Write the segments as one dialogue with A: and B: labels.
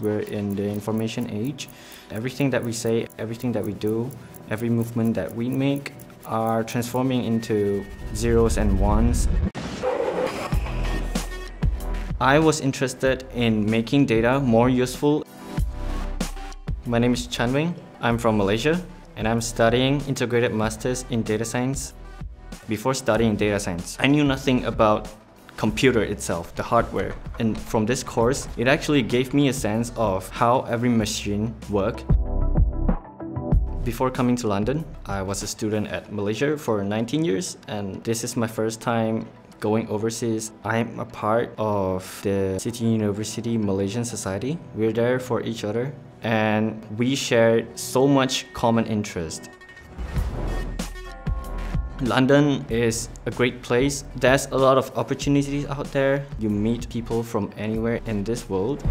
A: We're in the information age. Everything that we say, everything that we do, every movement that we make are transforming into zeros and ones. I was interested in making data more useful. My name is Chan Weng. I'm from Malaysia and I'm studying integrated masters in data science. Before studying data science, I knew nothing about computer itself, the hardware. And from this course, it actually gave me a sense of how every machine work. Before coming to London, I was a student at Malaysia for 19 years and this is my first time going overseas. I'm a part of the City University Malaysian Society. We're there for each other and we share so much common interest. London is a great place. There's a lot of opportunities out there. You meet people from anywhere in this world.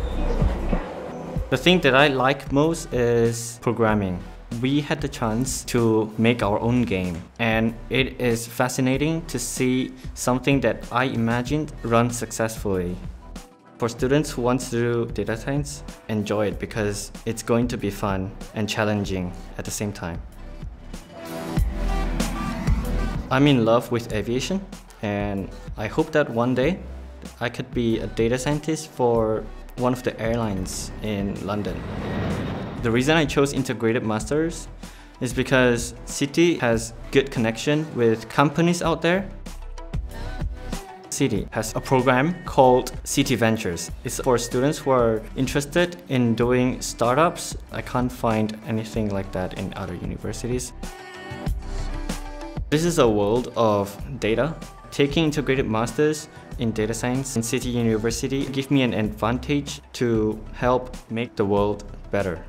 A: The thing that I like most is programming. We had the chance to make our own game and it is fascinating to see something that I imagined run successfully. For students who want to do data science, enjoy it because it's going to be fun and challenging at the same time. I'm in love with aviation and I hope that one day I could be a data scientist for one of the airlines in London. The reason I chose Integrated Masters is because City has good connection with companies out there. City has a program called City Ventures. It's for students who are interested in doing startups. I can't find anything like that in other universities. This is a world of data. Taking integrated masters in data science in City University give me an advantage to help make the world better.